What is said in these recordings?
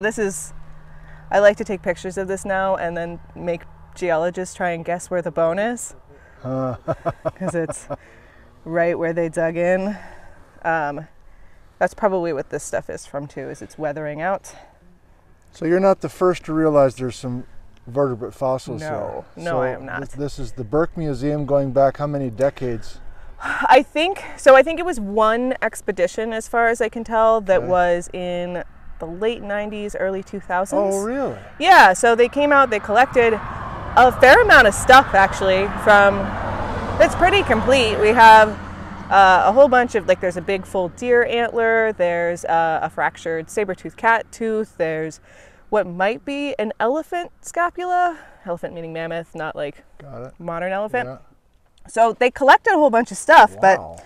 This is, I like to take pictures of this now and then make geologists try and guess where the bone is. Because it's right where they dug in. Um, that's probably what this stuff is from too, is it's weathering out. So you're not the first to realize there's some vertebrate fossils No, here. no, So I am not. This, this is the Burke Museum going back how many decades? I think, so I think it was one expedition as far as I can tell that Okay. was in the late 90s, early 2000s. Oh, really? Yeah, so they came out, they collected a fair amount of stuff actually from it's pretty complete. We have uh, a whole bunch of like there's a big full deer antler, there's uh, a fractured saber-toothed cat tooth, there's what might be an elephant scapula, elephant meaning mammoth, not like Got it. modern elephant. Yeah. So they collected a whole bunch of stuff, but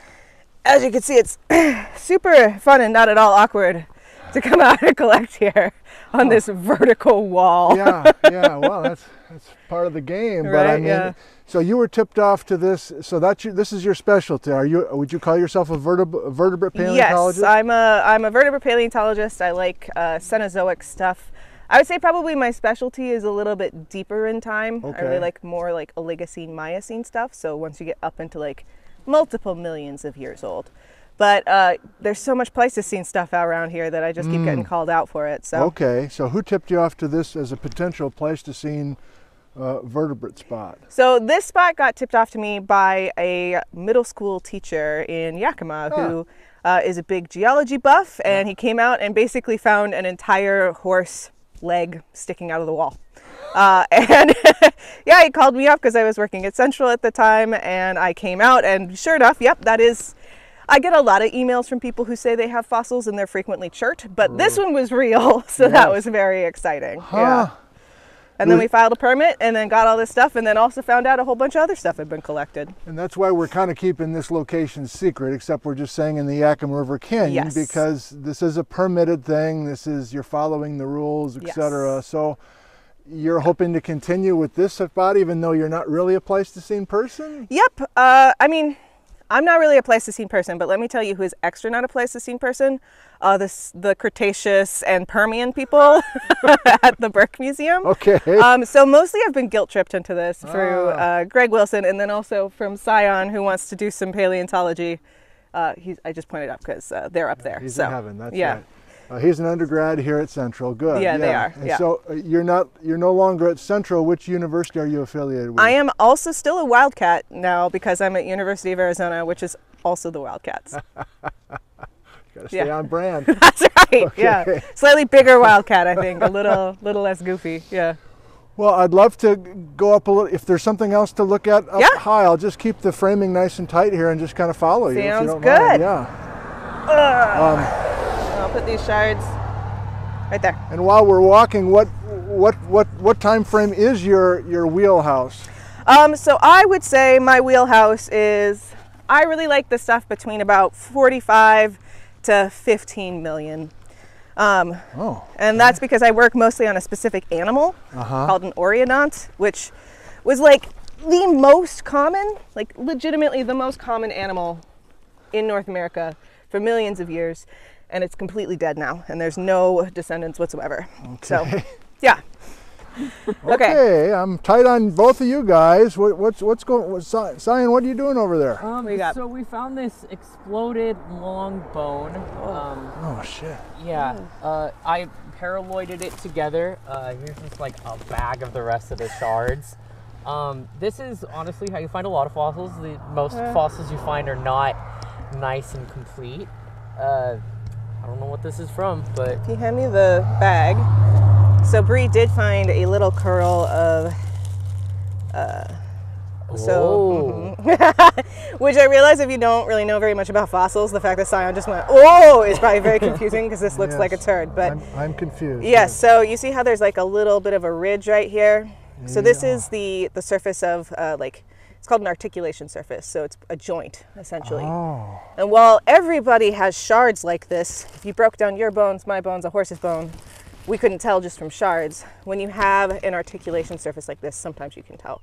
as you can see, it's super fun and not at all awkward to come out and collect here on this vertical wall. yeah, yeah. Well, that's that's part of the game. But I Right, mean, yeah. so you were tipped off to this. So that's your, this is your specialty. Are you? Would you call yourself a vertebra, vertebrate paleontologist? Yes, I'm a I'm a vertebrate paleontologist. I like uh, Cenozoic stuff. I would say probably my specialty is a little bit deeper in time. Okay. I really like more like Oligocene, Miocene stuff. So once you get up into like multiple millions of years old. But uh, there's so much Pleistocene stuff out around here that I just keep getting called out for it. So Mm. Okay. So who tipped you off to this as a potential Pleistocene uh, vertebrate spot? So this spot got tipped off to me by a middle school teacher in Yakima who uh, is a big geology buff, and he came out and basically found an entire horse leg sticking out of the wall. Uh, and yeah, he called me up because I was working at Central at the time, and I came out, and sure enough, yep, that is. I get a lot of emails from people who say they have fossils and they're frequently chert, but this one was real, so that was very exciting. Huh. Yeah. And then we filed a permit and then got all this stuff and then also found out a whole bunch of other stuff had been collected. And that's why we're kind of keeping this location secret, except we're just saying in the Yakima River Canyon Yes. because this is a permitted thing. This is you're following the rules, etc. Yes. So you're hoping to continue with this spot, even though you're not really a Pleistocene person. Yep. Uh, I mean, I'm not really a Pleistocene person, but let me tell you who is extra not a Pleistocene person. Uh, this, the Cretaceous and Permian people at the Burke Museum. Okay. Um, so mostly I've been guilt tripped into this through Ah. uh, Greg Wilson and then also from Sion who wants to do some paleontology. Uh, he's, I just pointed up because uh, they're up there. He's so, in heaven. That's yeah. right. Uh, he's an undergrad here at Central. Good. Yeah, they are, And yeah. so uh, you're not you're no longer at Central. Which university are you affiliated with? I am also still a Wildcat now because I'm at University of Arizona, which is also the Wildcats. Got to stay yeah. on brand. That's right. Yeah, slightly bigger Wildcat, I think. A little, little less goofy. Yeah. Well, I'd love to go up a little. If there's something else to look at up Yeah. high, I'll just keep the framing nice and tight here and just kind of follow you. you Sounds don't mind. good. Yeah. I'll put these shards right there. And while we're walking, what what what what time frame is your your wheelhouse? Um, so I would say my wheelhouse is. I really like the stuff between about 45 to 15 million. Um, Oh, And that's because I work mostly on a specific animal Uh-huh. called an Oreodont, which was like the most common, like legitimately the most common animal in North America for millions of years. And it's completely dead now, and there's no descendants whatsoever. So, yeah. Okay. okay. I'm tight on both of you guys. What, what's what's going? What's, Cy- Sion, what are you doing over there? Um, What you got? So we found this exploded long bone. Um, Oh shit. yeah. Uh, I paraloided it together. Uh, here's just like a bag of the rest of the shards. Um, this is honestly how you find a lot of fossils. The most fossils you find are not nice and complete. Uh, I don't know what this is from, but If you hand me the bag. So Bree did find a little curl of, So- Whoa. which I realize if you don't really know very much about fossils, the fact that Sion just went, oh, is probably very confusing because this looks like a Yes. turd. But I'm, I'm confused. Yes, so you see how there's like a little bit of a ridge right here? So this Yeah. is the the surface of uh, like it's called an articulation surface, so it's a joint essentially. Oh. And while everybody has shards like this, if you broke down your bones, my bones, a horse's bone, we couldn't tell just from shards. When you have an articulation surface like this, sometimes you can tell.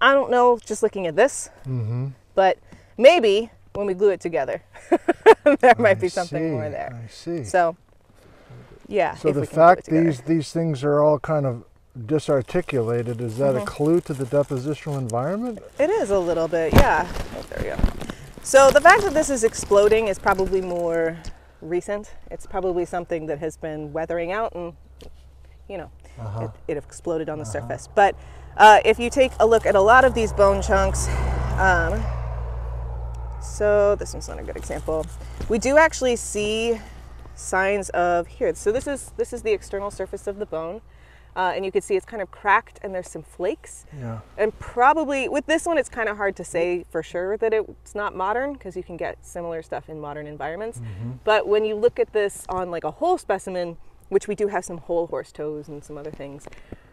I don't know just looking at this, mm-hmm. but maybe when we glue it together, there might be something see, more there. I see. So Yeah. So if the we can put it fact these these things are all kind of disarticulated is that Mm-hmm. a clue to the depositional environment? It is a little bit, yeah. Oh, there we go. So the fact that this is exploding is probably more recent. It's probably something that has been weathering out and, you know, Uh-huh. it, it exploded on the surface. But uh, if you take a look at a lot of these bone chunks, um, so this one's not a good example. We do actually see signs of here. So this is this is the external surface of the bone, uh, and you can see it's kind of cracked and there's some flakes. Yeah. And probably with this one, it's kind of hard to say for sure that it's not modern because you can get similar stuff in modern environments. Mm-hmm. But when you look at this on like a whole specimen, which we do have some whole horse toes and some other things,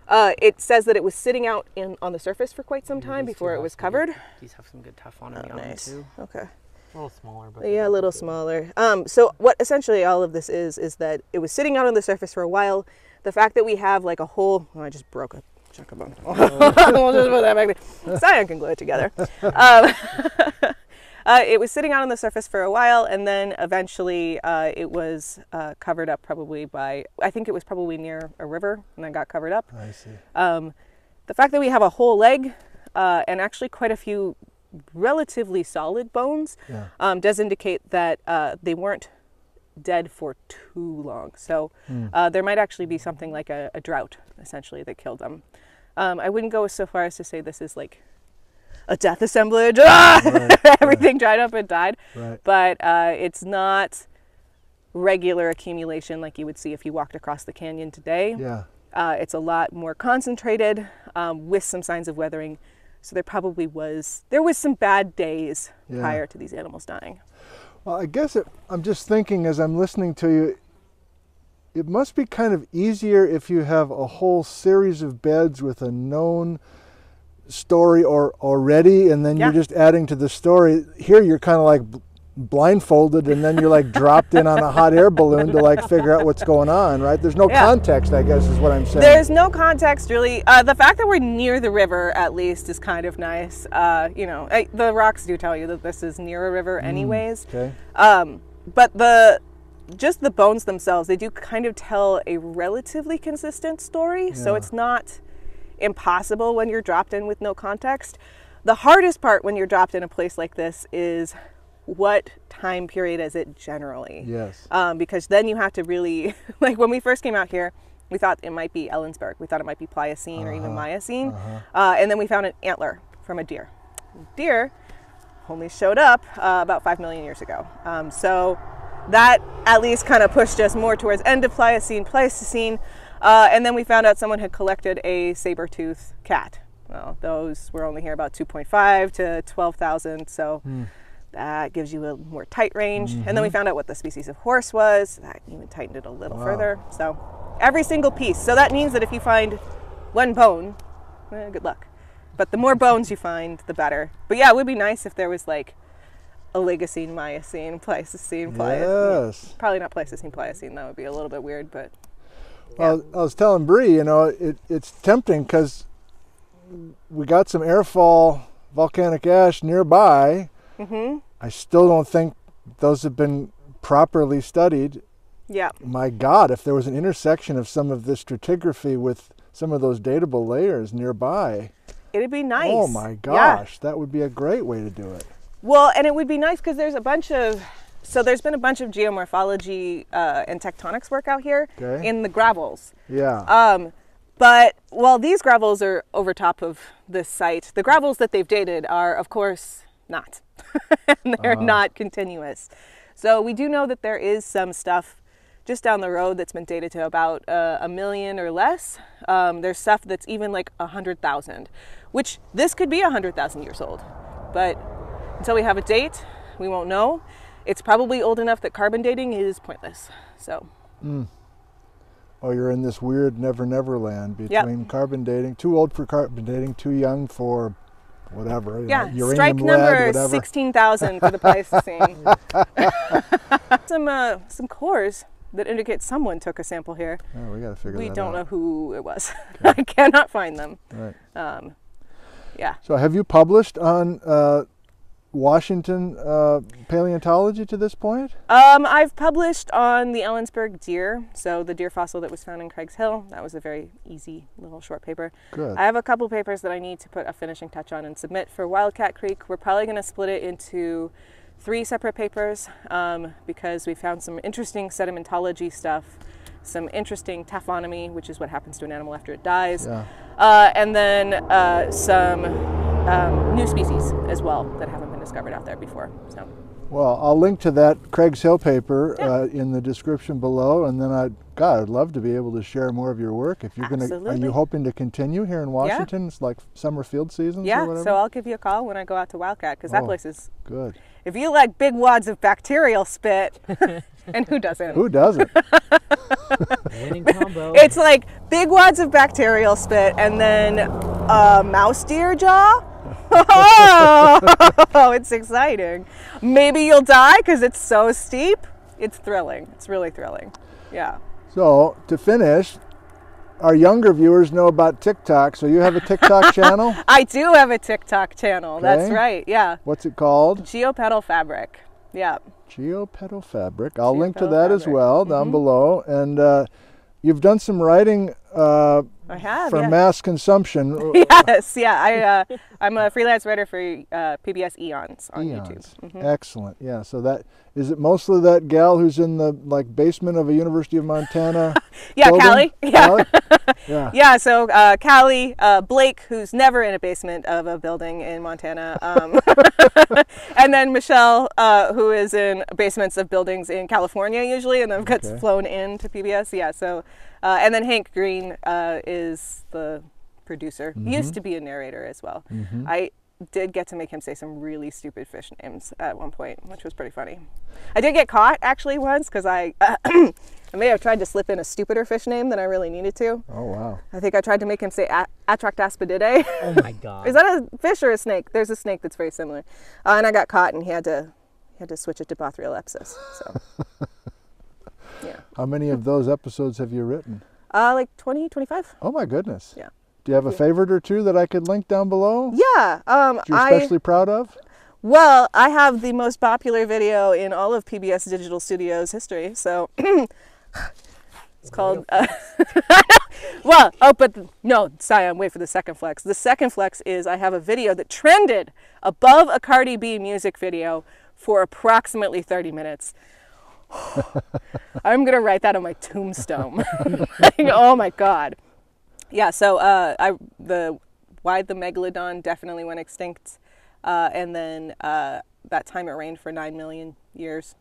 uh, it says that it was sitting out in on the surface for quite some time These before it was covered. good- These have some good Teflon on the Oh, oven nice. too. Okay. A little smaller, but Yeah, a little smaller. Um, so what essentially all of this is is that it was sitting out on the surface for a while. The fact that we have like a whole, oh, I just broke a chunk of bone. we'll just put that back there. Sion can glue it together. Um, uh, it was sitting out on the surface for a while, and then eventually uh, it was uh, covered up, probably by I think it was probably near a river, and then got covered up. I see. Um, the fact that we have a whole leg uh, and actually quite a few relatively solid bones Yeah. um, does indicate that uh, they weren't dead for too long. So Hmm. uh, there might actually be something like a, a drought, essentially, that killed them. Um, I wouldn't go so far as to say this is like a death assemblage. Ah! Right, Everything dried up and died. Right. But uh, it's not regular accumulation like you would see if you walked across the canyon today. Yeah. Uh, it's a lot more concentrated um, with some signs of weathering. So there probably was there was some bad days Yeah. prior to these animals dying. Well, I guess it, I'm just thinking as I'm listening to you, it must be kind of easier if you have a whole series of beds with a known story or already, and then Yeah. you're just adding to the story. Here, you're kind of like blindfolded, and then you're like dropped in on a hot air balloon to like figure out what's going on, right? There's no Yeah. context, I guess, is what I'm saying. There's no context really. Uh, the fact that we're near the river, at least, is kind of nice. Uh, you know, I, the rocks do tell you that this is near a river, anyways. okay. Um, but the just the bones themselves, they do kind of tell a relatively consistent story. So it's not impossible when you're dropped in with no context. The hardest part when you're dropped in a place like this is what time period is it generally? Yes. um, because then you have to really like when we first came out here we thought it might be ellensburg. We thought it might be pliocene or even miocene uh, and then we found an antler from a deer. Deer only showed up uh, about five million years ago. Um, so that at least kind of pushed us more towards end of pliocene pleistocene uh, and then we found out someone had collected a saber-tooth cat. Well those were only here about 2.5 to 12000 so that gives you a more tight range. And then we found out what the species of horse was. That even tightened it a little Wow. further. So every single piece. So that means that if you find one bone, eh, good luck. But the more bones you find, the better. But yeah, it would be nice if there was like Oligocene, Miocene, Pleistocene, Pliocene. Yes. Probably not Pleistocene, Pliocene. That would be a little bit weird, but Well, I was telling Bree, you know, it, it's tempting because we got some airfall volcanic ash nearby. Hmm I still don't think those have been properly studied. yeah. My God, if there was an intersection of some of this stratigraphy with some of those datable layers nearby, It'd be nice. oh my Yeah. gosh, that would be a great way to do it. Well, and it would be nice because there's a bunch of so there's been a bunch of geomorphology uh, and tectonics work out here Okay. in the gravels. Yeah. Um, but while these gravels are over top of this site, the gravels that they've dated are, of course, not. and they're not continuous. So we do know that there is some stuff just down the road that's been dated to about uh, a million or less. Um, there's stuff that's even like a hundred thousand, which this could be a hundred thousand years old. But until we have a date, we won't know. It's probably old enough that carbon dating is pointless. So oh, you're in this weird never never land between carbon dating, too old for carbon dating, too young for whatever. you know, Yeah, uranium strike number whatever. sixteen thousand for the Pleistocene. some uh, some cores that indicate someone took a sample here. Oh, we got to figure We don't know who it was. I cannot find them. Right. Um, yeah. So, have you published on uh, Washington uh, paleontology to this point? Um, I've published on the Ellensburg deer, so the deer fossil that was found in Craig's Hill. That was a very easy little short paper. Good. I have a couple papers that I need to put a finishing touch on and submit for Wildcat Creek. We're probably going to split it into three separate papers um, because we found some interesting sedimentology stuff, some interesting taphonomy, which is what happens to an animal after it dies, Yeah. uh, and then uh, some um, new species as well that haven't been discovered out there before. So. Well, I'll link to that Craig's Hill paper Yeah. uh, in the description below, and then I, God, I'd love to be able to share more of your work. If you're gonna, are you hoping to continue here in Washington? It's like summer field seasons or Yeah, whatever. so I'll give you a call when I go out to Wildcat because that Oh. place is. Good. If you like big wads of bacterial spit, and who doesn't? Who doesn't? Winning combo. It's like big wads of bacterial spit and then a mouse deer jaw. oh, it's exciting. Maybe you'll die because it's so steep. It's thrilling. It's really thrilling. Yeah. so to finish, our younger viewers know about TikTok. So you have a TikTok channel. I do have a TikTok channel. That's right. Yeah. What's it called? Geopetal fabric. Yeah. Geopetal Fabric. I'll link to that as well down below. And uh, you've done some writing uh, I have. for yeah. mass consumption. Yes, yeah. I uh, I'm a freelance writer for uh, PBS Eons on YouTube. Eons. Mhm. Excellent. Yeah. So that is it. Mostly that gal who's in the like basement of a University of Montana. Yeah, building? Kallie. Yeah. Kallie? Yeah. Yeah, so uh, Kallie, uh, Blake, who's never in a basement of a building in Montana, um, and then Michelle, uh, who is in basements of buildings in California usually, and then gets Okay. flown in to PBS. Yeah, so, uh, and then Hank Green uh, is the producer. He used to be a narrator as well. I did get to make him say some really stupid fish names at one point, which was pretty funny. I did get caught actually once because I. I may have tried to slip in a stupider fish name than I really needed to. Oh wow. I think I tried to make him say a- Atractaspididae. oh my god. Is that a fish or a snake? There's a snake that's very similar. Uh, and I got caught and he had to he had to switch it to Bothriolepis. So yeah. How many of those episodes have you written? Uh, like 20, 25? Oh my goodness. Yeah. Do you have a favorite or two that I could link down below? Yeah. Um, That you're I especially proud of? well, I have the most popular video in all of PBS Digital Studios history. So it's called. Uh, well, oh, but the, no, Sion. Wait for the second flex. The second flex is I have a video that trended above a Cardi B music video for approximately 30 minutes. I'm gonna write that on my tombstone. Like, oh my god. Yeah. So uh, I the why the megalodon definitely went extinct, uh, and then uh, that time it rained for nine million years,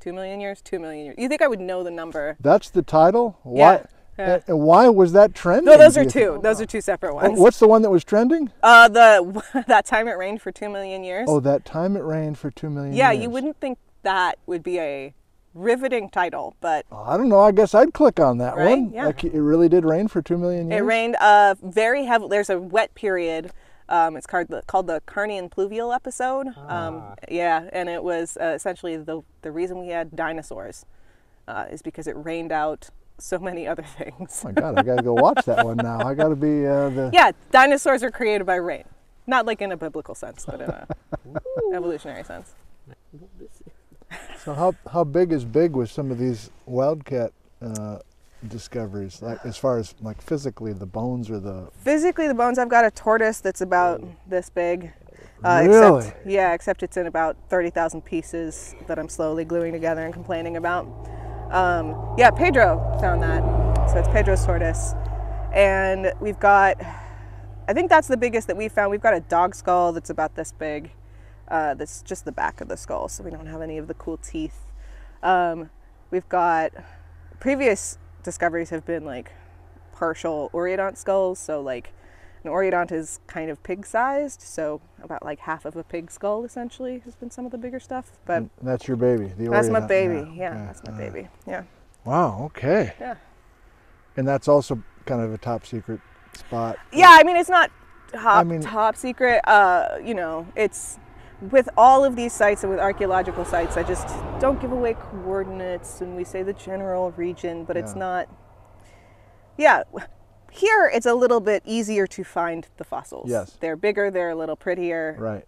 two million years, two million years. You think I would know the number? That's the title? Yeah, Why yeah. And, and why was that trending? No, those are two. Those are two separate Oh, ones. What's the one that was trending? Uh, the that time it rained for two million years. Oh, that time it rained for two million yeah, years. you wouldn't think that would be a riveting title, but Oh, I don't know. I guess I'd click on that Right? one. Yeah. Like it really did rain for two million years. It rained uh, very heavily. There's a wet period. Um, it's called the, called the Carnian pluvial episode. Um, yeah, and it was uh, essentially the the reason we had dinosaurs uh, is because it rained out so many other things. Oh my God, I gotta go watch that one now. I gotta be uh, the. yeah, dinosaurs are created by rain, not like in a biblical sense, but in a evolutionary sense. So how how big is big with some of these wildcat uh, discoveries? Like as far as like physically, the bones or the. Physically, the bones. I've got a tortoise that's about this big. Uh, Really? Except, yeah, except it's in about 30,000 pieces that I'm slowly gluing together and complaining about. Um, yeah, Pedro found that. So it's Pedro's tortoise. And we've got, I think that's the biggest that we found. We've got a dog skull that's about this big. Uh, that's just the back of the skull, so we don't have any of the cool teeth. Um, we've got previous discoveries have been like partial Oreodont skulls. So like an Oreodont is kind of pig-sized, so about like half of a pig skull essentially has been some of the bigger stuff. But and that's your baby. The that's my baby. Yeah, okay, that's my right. baby. Yeah. Wow. Okay. Yeah. And that's also kind of a top secret spot. Yeah, I mean it's not top I mean- top secret. Uh, you know, it's with all of these sites and with archaeological sites, I just don't give away coordinates and we say the general region, but it's not. Yeah, here it's a little bit easier to find the fossils. Yes. they're bigger, they're a little prettier. Right.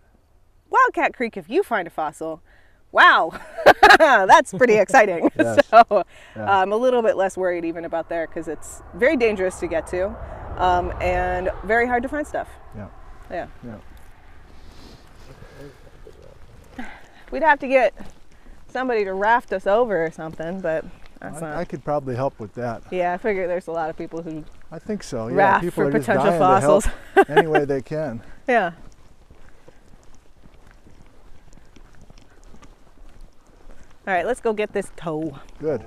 Wildcat Creek if you find a fossil. Wow, that's pretty exciting. Yes. So Yeah. I'm a little bit less worried even about there because it's very dangerous to get to um, and very hard to find stuff. Yeah. Yeah. Yeah. We'd have to get somebody to raft us over or something, but that's not. I, I could probably help with that. yeah, I figure there's a lot of people who. I think so. Yeah, Raft people for are just potential dying fossils. to help any way they can. Yeah. All right, let's go get this toe. Good.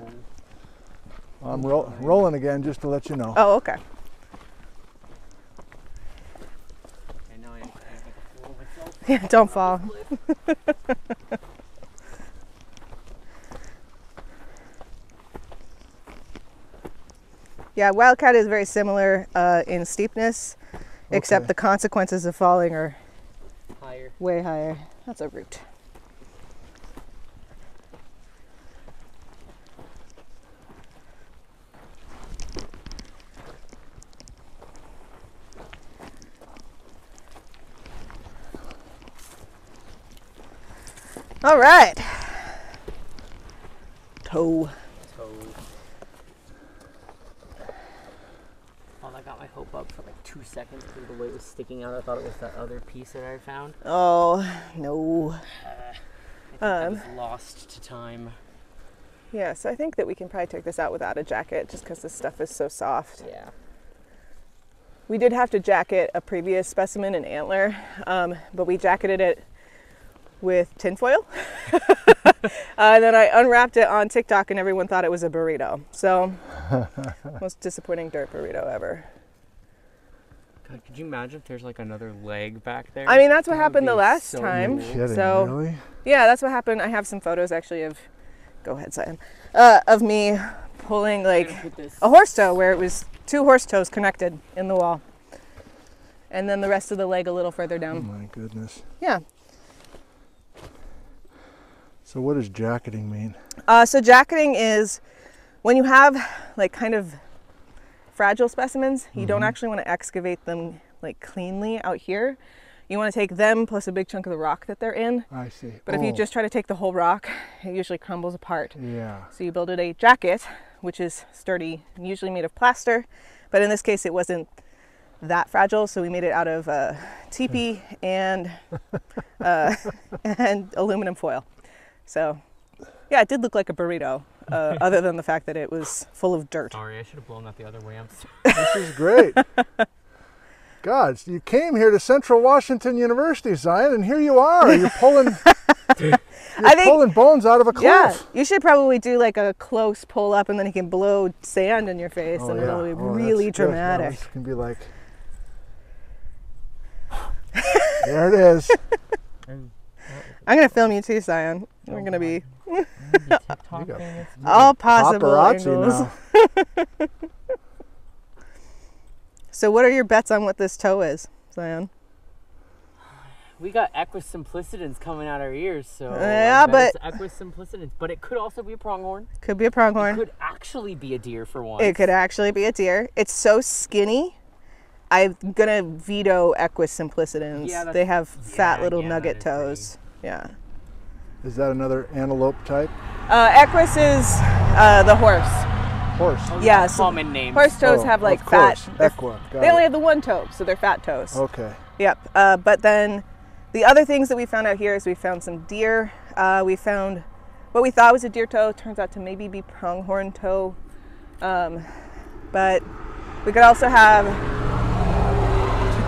I'm ro- rolling again just to let you know. Oh, okay. And now I, I make a fool of myself. Yeah, don't fall. yeah, Wildcat is very similar uh, in steepness, except the consequences of falling are Higher. way higher. That's a root. All right. Toe. Toe. Oh, that got my hope up for like two seconds because the way it was sticking out. I thought it was that other piece that I found. Oh, no. I think I Um. was lost to time. Yeah, so I think that we can probably take this out without a jacket just because this stuff is so soft. Yeah. We did have to jacket a previous specimen, an antler, um, but we jacketed it with tinfoil. uh, and then I unwrapped it on TikTok and everyone thought it was a burrito. So, most disappointing dirt burrito ever. God, could you imagine if there's like another leg back there? I mean, that's what That happened the last so time. Kidding, So- really? Yeah, that's what happened. I have some photos actually of, go ahead, Sion, uh, of me pulling like I'm gonna put this- a horse toe where it was two horse toes connected in the wall. And then the rest of the leg a little further down. Oh down. my goodness. Yeah. So what does jacketing mean? Uh, so jacketing is when you have like kind of fragile specimens, you don't actually want to excavate them like cleanly out here. You want to take them plus a big chunk of the rock that they're in. I see. But if you Oh, just try to take the whole rock, it usually crumbles apart. Yeah. So you build it a jacket, which is sturdy usually made of plaster. But in this case, it wasn't that fragile, so we made it out of uh, teepee and uh, and aluminum foil. So yeah, it did look like a burrito, uh, other than the fact that it was full of dirt. Sorry, I should have blown that the other way. I'm sorry. This is great. God, you came here to Central Washington University, Sion, and here you are. You're pulling, you're I think- pulling bones out of a cliff. Yeah, you should probably do like a close pull up, and then you can blow sand in your face, Oh, and yeah. it'll be Oh, really dramatic. This can be like. there it is. I'm gonna film you too, Sion. We're gonna be TikTok You got- famous. all possible Paparazzi angles. now. So, what are your bets on what this toe is, Sion? We got Equus simplicidens coming out our ears, so Yeah, I bet Equus simplicidens, but it could also be a pronghorn. Could be a It pronghorn. could actually be a deer for one. It could actually be a deer. It's so skinny. I'm gonna veto Equus simplicidens. Yeah, they have fat yeah, little yeah, nugget that is pretty- toes. Yeah. Is that another antelope type? Uh, Equus is uh, the horse. Horse. Oh, yeah, yeah, so common names. Horse toes Oh, have like of fat. course. they're- Equa. They only it. have the one toe, so they're fat toes. Okay. Yep. Uh, but then the other things that we found out here is we found some deer. Uh, we found what we thought was a deer toe. Turns out to maybe be pronghorn toe. Um, but we could also have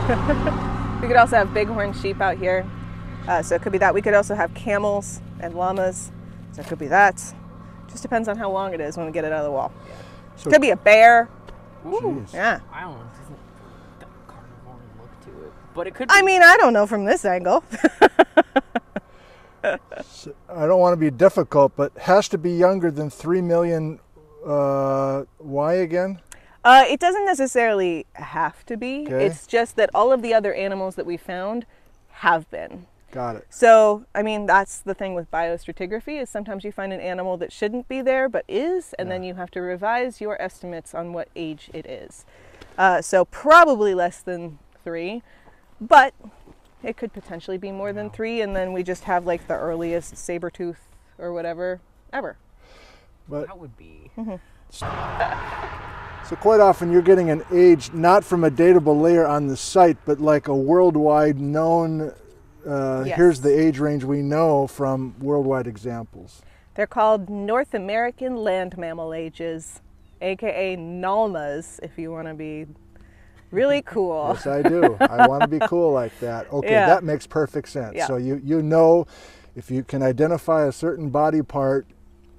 we could also have bighorn sheep out here. Uh, so it could be that. We could also have camels and llamas. So it could be that. Just depends on how long it is when we get it out of the wall. So, Could be a bear. Jeez. Yeah. I don't know. Doesn't got a carnivore look to it, but it could. I mean, I don't know from this angle. I don't want to be difficult, but has to be younger than three million. Uh, why again? Uh, it doesn't necessarily have to be. Okay. It's just that all of the other animals that we found have been. Got it. So, I mean, that's the thing with biostratigraphy is sometimes you find an animal that shouldn't be there but is, and then you have to revise your estimates on what age it is. Uh, so probably less than three, but it could potentially be more than three, and then we just have like the earliest saber tooth or whatever ever. But That would be. so quite often you're getting an age not from a datable layer on the site, but like a worldwide known. Uh, Yes. Here's the age range we know from worldwide examples. They're called North American land mammal ages, aka NALMAs, if you want to be really cool. Yes, I do. I want to be cool like that. Okay, Yeah. that makes perfect sense. Yeah. So you you know, if you can identify a certain body part,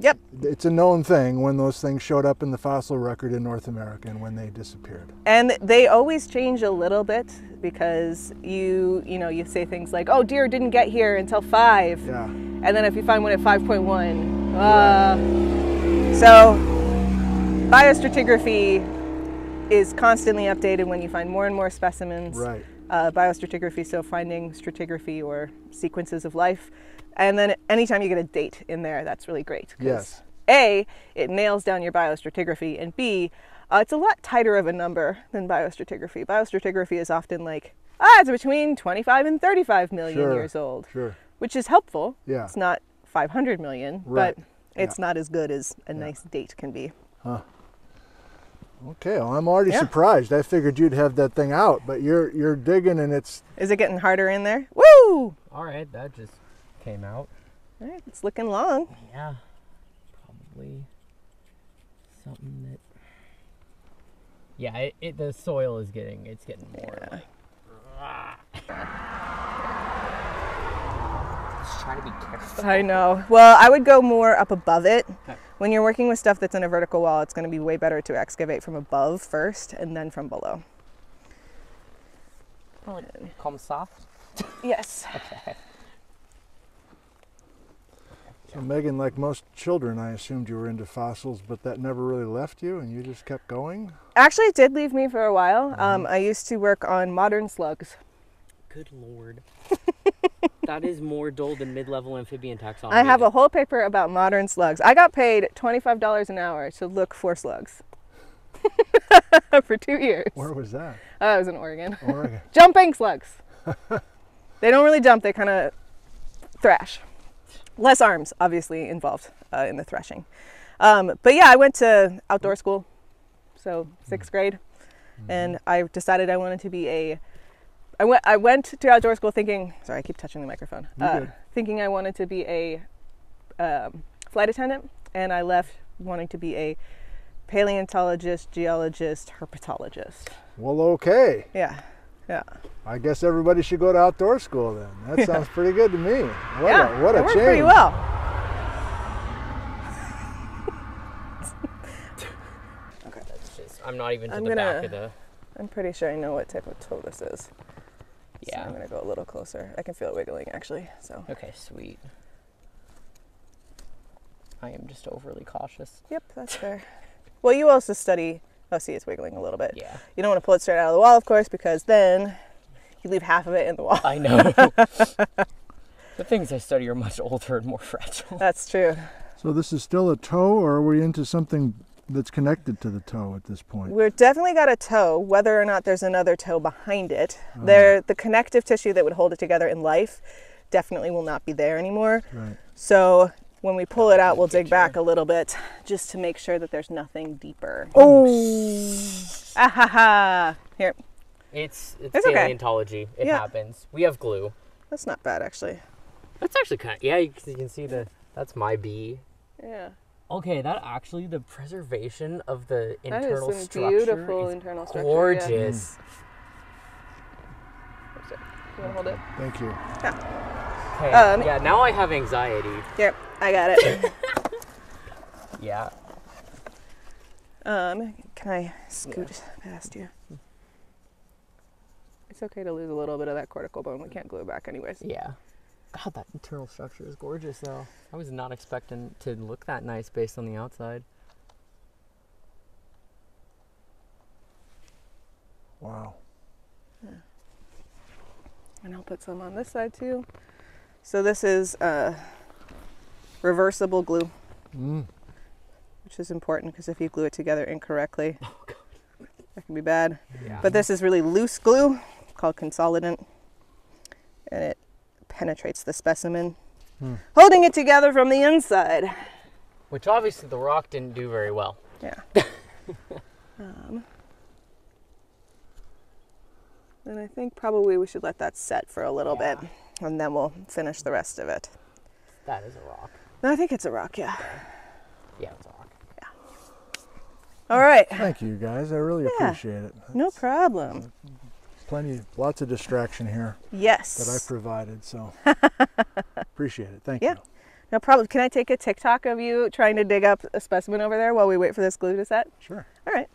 Yep. it's a known thing when those things showed up in the fossil record in North America and when they disappeared. And they always change a little bit because you, you know, you say things like, "Oh, deer didn't get here until 5." Yeah. And then if you find one at 5.1, uh, so biostratigraphy is constantly updated when you find more and more specimens. Right. Uh, biostratigraphy, so finding stratigraphy or sequences of life. And then anytime you get a date in there, that's really great. Yes. A, it nails down your biostratigraphy, and B, uh, it's a lot tighter of a number than biostratigraphy. Biostratigraphy is often like, ah, it's between 25 and 35 million Sure. years old Sure. which is helpful. Yeah. It's not 500 million, Right. but it's not as good as a nice date can be. Okay. Well, I'm already Yeah. surprised. I figured you'd have that thing out, but you're you're digging and it's Is it getting harder in there? Woo! All right, that just came out. All right, it's looking long. Yeah, probably something that. Yeah, it, it the soil is getting it's getting more Yeah. like. Just trying to be careful. I know. Well, I would go more up above it. Okay. When you're working with stuff that's in a vertical wall, it's going to be way better to excavate from above first and then from below. Come soft. Yes. Okay. so Meaghan, like most children, I assumed you were into fossils, but that never really left you, and you just kept going. Actually, it did leave me for a while. Um, I used to work on modern slugs. Good lord. that is more dull than mid-level amphibian taxonomy. I have a whole paper about modern slugs. I got paid $25 an hour to look for slugs for two years. Where was that? Oh, I was in Oregon. Oregon. Jumping slugs. they don't really jump, they kind of thrash. Less arms, obviously, involved uh, in the thrashing. Um, but yeah, I went to outdoor school, so sixth grade, and I decided I wanted to be a. I went. I went to outdoor school thinking. Sorry, I keep touching the microphone. Uh, thinking I wanted to be a um, flight attendant, and I left wanting to be a paleontologist, geologist, herpetologist. Well, okay. Yeah, yeah. I guess everybody should go to outdoor school then. That sounds pretty good to me. What yeah, a what it a worked change. pretty well. That's just, I'm not even to I'm the back gonna- of the. I'm pretty sure I know what type of toe this is. So Yeah. I'm gonna go a little closer. I can feel it wiggling actually. So. Okay, sweet. I am just overly cautious. Yep, that's fair. Well, you also study. Oh, see, it's wiggling a little bit. Yeah. You don't want to pull it straight out of the wall, of course, because then you leave half of it in the wall. I know. the things I study are much older and more fragile. That's true. So this is still a toe, or are we into something that's connected to the toe at this point? We've definitely got a toe. Whether or not there's another toe behind it, there the connective tissue that would hold it together in life definitely will not be there anymore. Right. So when we pull it out, we'll dig back a little bit just to make sure that there's nothing deeper. Oh. Ah ha ha! Here, It's it's, It's okay. paleontology. It Yeah. happens. We have glue. that's not bad actually. That's actually kind of yeah. You, can- you can see the that's my bee. Yeah, Okay, that actually the preservation of the that is internal some structure beautiful is internal structure. gorgeous. Yeah. You wanna hold it? Thank you. Okay, Um, yeah, now I have anxiety. Yep, I got it. Yeah. um, can I scoot past you? It's okay to lose a little bit of that cortical bone. We can't glue it back anyways. Yeah. God, that internal structure is gorgeous though. I was not expecting to look that nice based on the outside. Wow. And I'll put some on this side too. So this is uh, reversible glue, Mm. which is important because if you glue it together incorrectly, that can be bad. Yeah. But this is really loose glue called consolidant. Penetrates the specimen, holding it together from the inside. Which obviously the rock didn't do very well. Yeah. um, and I think probably we should let that set for a little Yeah. bit, and then we'll finish the rest of it. That is a rock. I think it's a rock, yeah. Yeah, it's a rock. Yeah. All right. Thank you guys. I really Yeah. appreciate it. No problem. Plenty, lots of distraction here Yes. that I provided. So appreciate it. Thank Yeah. you. No problem. Can I take a TikTok of you trying to dig up a specimen over there while we wait for this glue to set? Sure. All right.